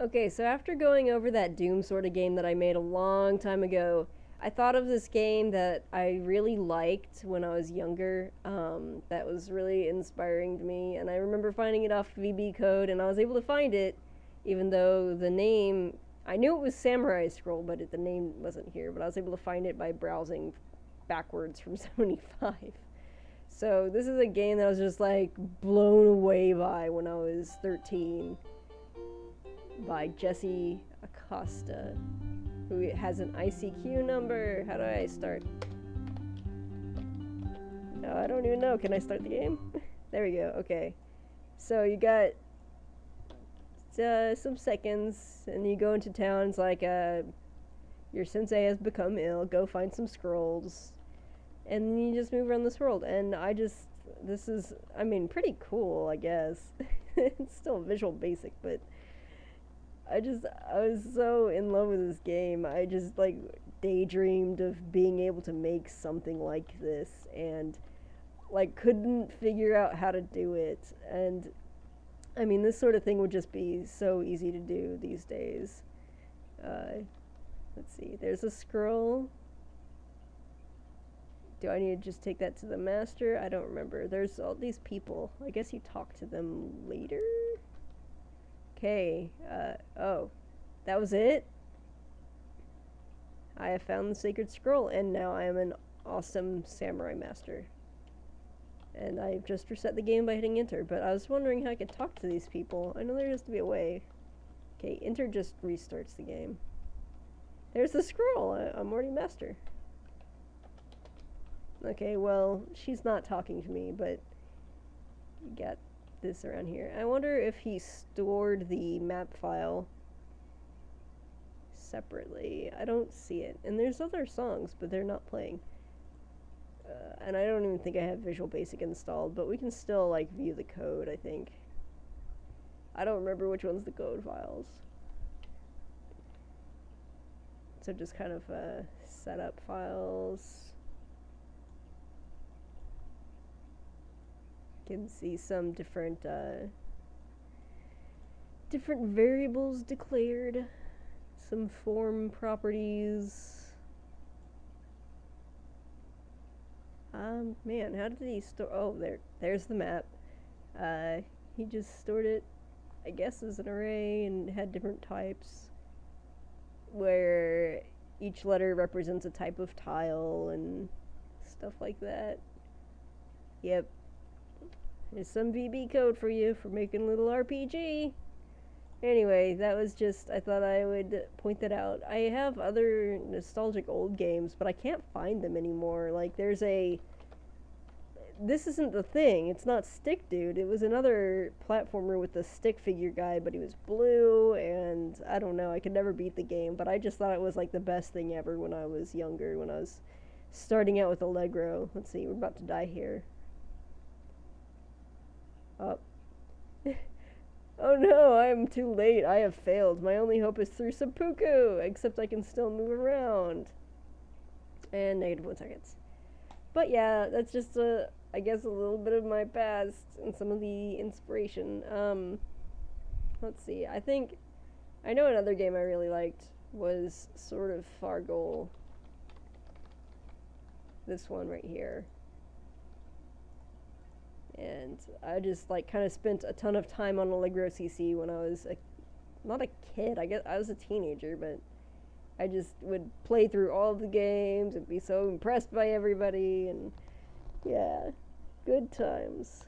Okay, so after going over that Doom sort of game that I made a long time ago, I thought of this game that I really liked when I was younger. Um, that was really inspiring to me, and I remember finding it off VB Code, and I was able to find it, even though the name I knew it was Samurai Scroll, but it, the name wasn't here. But I was able to find it by browsing backwards from 75. So this is a game that I was just like blown away by when I was 13 by Jesse Acosta, who has an ICQ number. How do I start? No, I don't even know. Can I start the game? there we go. Okay. So you got uh, some seconds, and you go into town. It's like uh, your sensei has become ill. Go find some scrolls, and you just move around this world. And I just this is, I mean, pretty cool. I guess it's still Visual Basic, but I just I was so in love with this game. I just like daydreamed of being able to make something like this, and like couldn't figure out how to do it and I mean, this sort of thing would just be so easy to do these days. Uh, let's see, there's a scroll. Do I need to just take that to the master? I don't remember. There's all these people. I guess you talk to them later? Okay, uh, oh, that was it? I have found the sacred scroll, and now I am an awesome samurai master and I've just reset the game by hitting enter, but I was wondering how I could talk to these people. I know there has to be a way. Okay, enter just restarts the game. There's the scroll! I, I'm already master. Okay, well, she's not talking to me, but you got this around here. I wonder if he stored the map file separately. I don't see it. And there's other songs, but they're not playing. Uh, and I don't even think I have Visual Basic installed, but we can still like view the code, I think. I don't remember which one's the code files. So just kind of uh, setup files. You can see some different uh, different variables declared, some form properties. Um, man, how did he store? Oh, there, there's the map. Uh, he just stored it, I guess, as an array and had different types, where each letter represents a type of tile and stuff like that. Yep. There's some VB code for you for making a little RPG. Anyway, that was just, I thought I would point that out. I have other nostalgic old games, but I can't find them anymore. Like, there's a. This isn't the thing. It's not Stick Dude. It was another platformer with the stick figure guy, but he was blue, and I don't know. I could never beat the game, but I just thought it was like the best thing ever when I was younger, when I was starting out with Allegro. Let's see, we're about to die here. Up. Oh. No, I am too late. I have failed. My only hope is through seppuku, except I can still move around. And negative one seconds. But yeah, that's just a, I guess a little bit of my past and some of the inspiration. Um, let's see. I think, I know another game I really liked was Sword of Fargoal. This one right here and I just like kind of spent a ton of time on Allegro CC when I was a, not a kid. I guess I was a teenager, but I just would play through all the games and be so impressed by everybody, and yeah, good times.